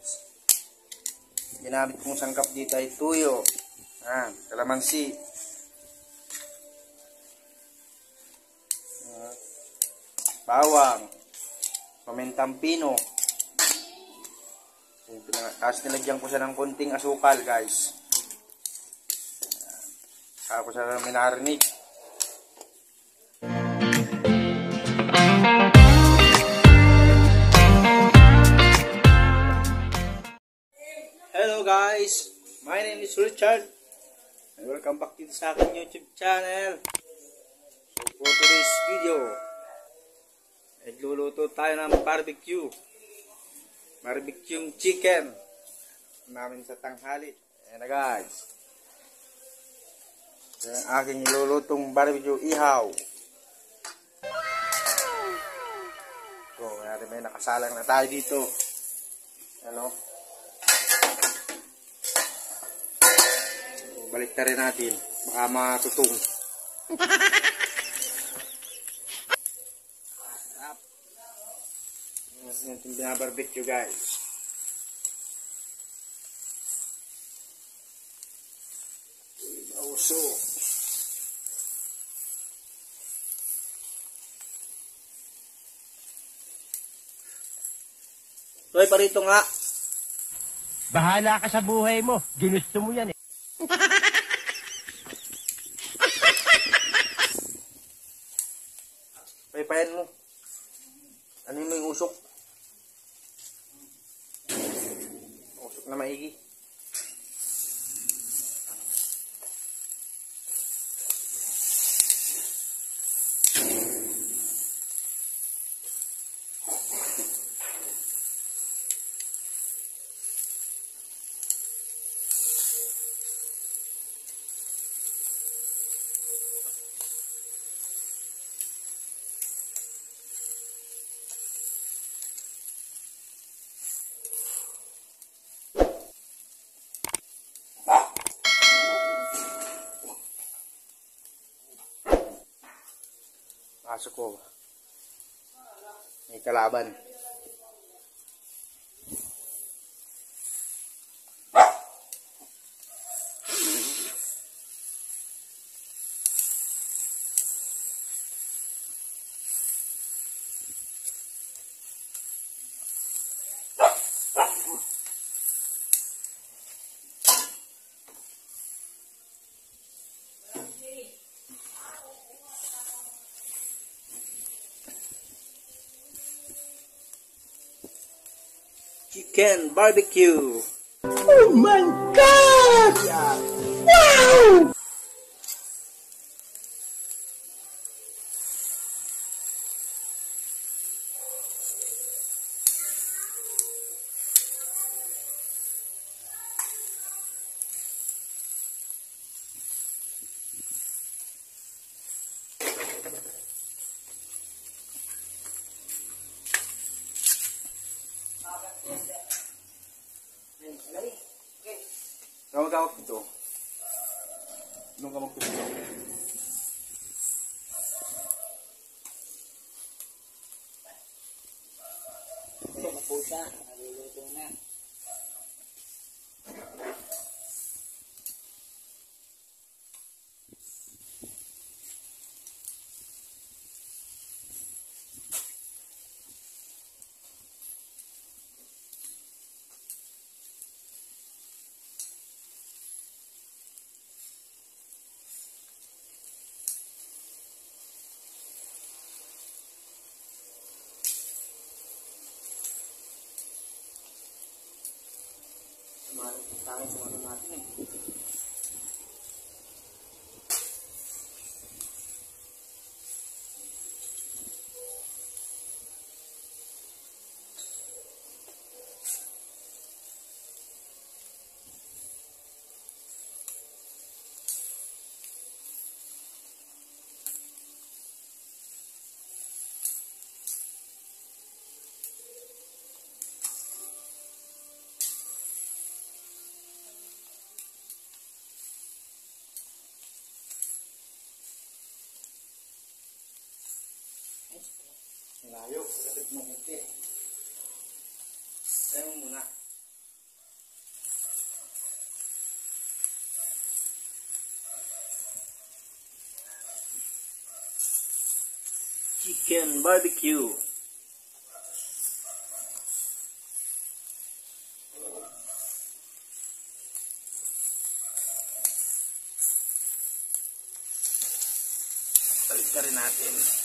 guys. Ginamit kong sangkap dito ay tuyo. Ah, kalamansi. Ah, bawang. Pamintang pino. Tapos nilagyan ko siya ng konting asukal guys. Ko siya minarinig. Guys! My name is Richard and welcome back dito sa aking YouTube channel. So for today's video, nagluluto tayo ng barbecue. Barbecue chicken namin sa tanghali. Ayan na guys. Yan ang aking nilulutong barbecue ihaw. So, may nakasalang na tayo dito. Ano? Balik na rin natin. Baka matutong. Yung binabarbecue guys. Bauso. Toy, parito nga. Bahala ka sa buhay mo. Ginusto mo yan eh. Paypayan mo. Ano mo yung usok? Usok na maigi. Pasok ko. May kalaban. Chicken barbecue. Oh my God! Wow! Tawag-tawag ito. Nung ka magpipito. Ito na po siya. Naluluto na. Sumalit tayo Layo, lapit mabuti. Tayo mo muna. Chicken barbecue. Balik na rin natin.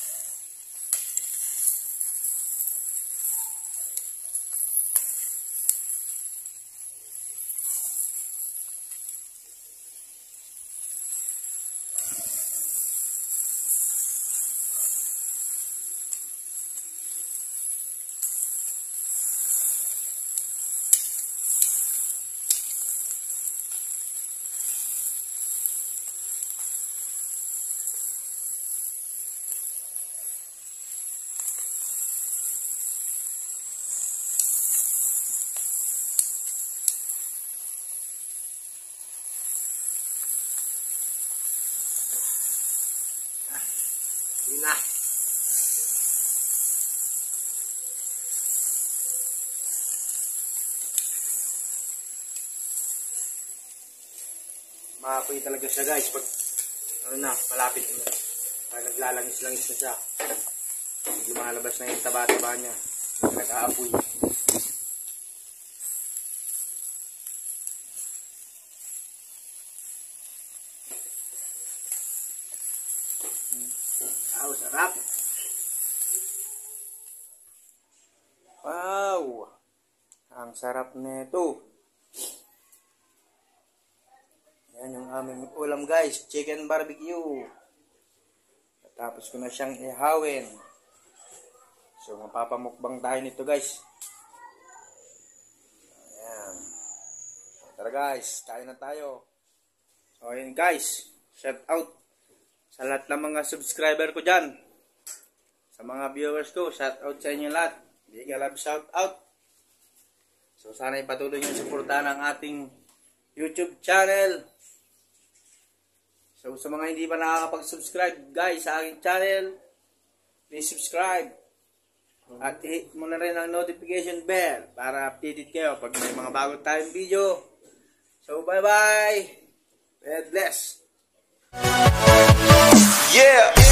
Yun na. Maapoy talaga siya guys pag ano na, malapit na. Pag naglalangis-langis na siya. Lumalabas na yung taba-taba niya. Nag-aapoy. Wow, sarap. Wow. Ang sarap nito. Yan yung aming ulam guys. Chicken barbecue. Tapos ko na siyang ihawin. So, mapapamukbang tayo nito guys. Ayan. Tara guys, kain na tayo. So, ayun guys. Shout out sa lahat ng mga subscriber ko dyan. Sa mga viewers ko, shout out sa inyo lahat. Big love shout out. So sana ipatuloy nyo suportahan ang ating YouTube channel. So sa mga hindi pa nakakapag-subscribe guys sa aking channel, please subscribe. At hit mo na rin ang notification bell para updated kayo pag may mga bago tayong video. So bye bye! God bless! Yeah.